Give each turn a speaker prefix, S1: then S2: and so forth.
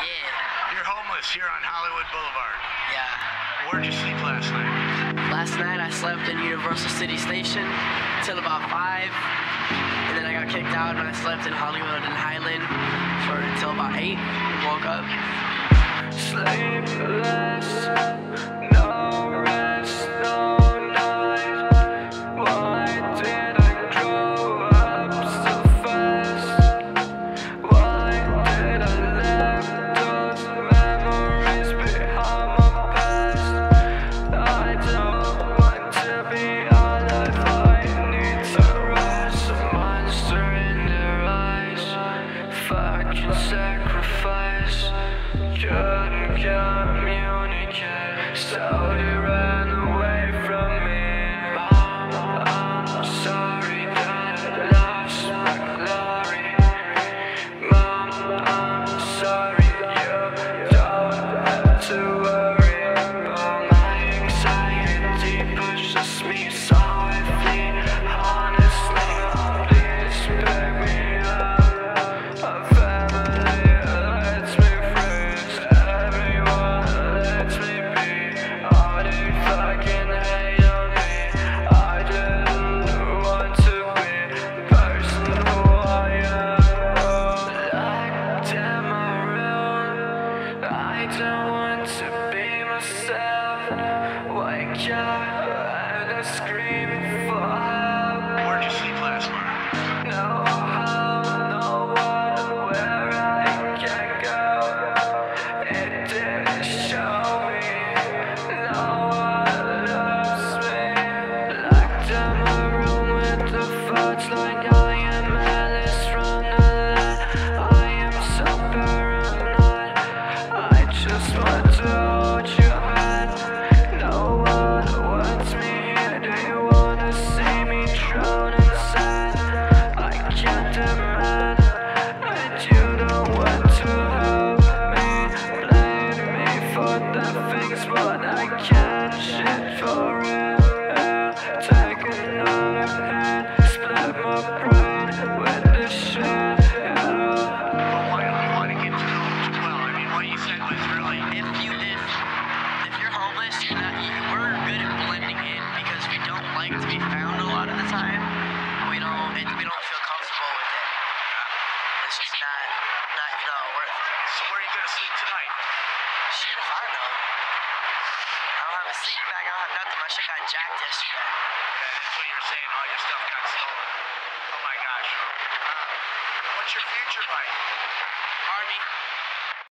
S1: Yeah,
S2: You're homeless here on Hollywood Boulevard.
S1: yeah.
S2: Where'd you sleep last night?
S1: Last night I slept in Universal City Station till about five, and then I got kicked out and I slept in Hollywood and Highland for until about eight. Woke up.
S3: Sleepless, no sacrifice. Couldn't communicate, so I don't want to be myself. I scream for
S2: you
S1: if if you're homeless, you're not. We're good at blending in because we don't like to be found a lot of the time. We don't. It, we don't feel comfortable with it. It's just not not you know worth it.
S2: So where are you gonna sleep tonight?
S1: Shit, if I know. I don't have a sleeping bag. I don't have nothing. My shit got jacked yesterday.
S2: Yeah, that's what you were saying. All your stuff got stolen. Oh my gosh. Uh, what's your future like?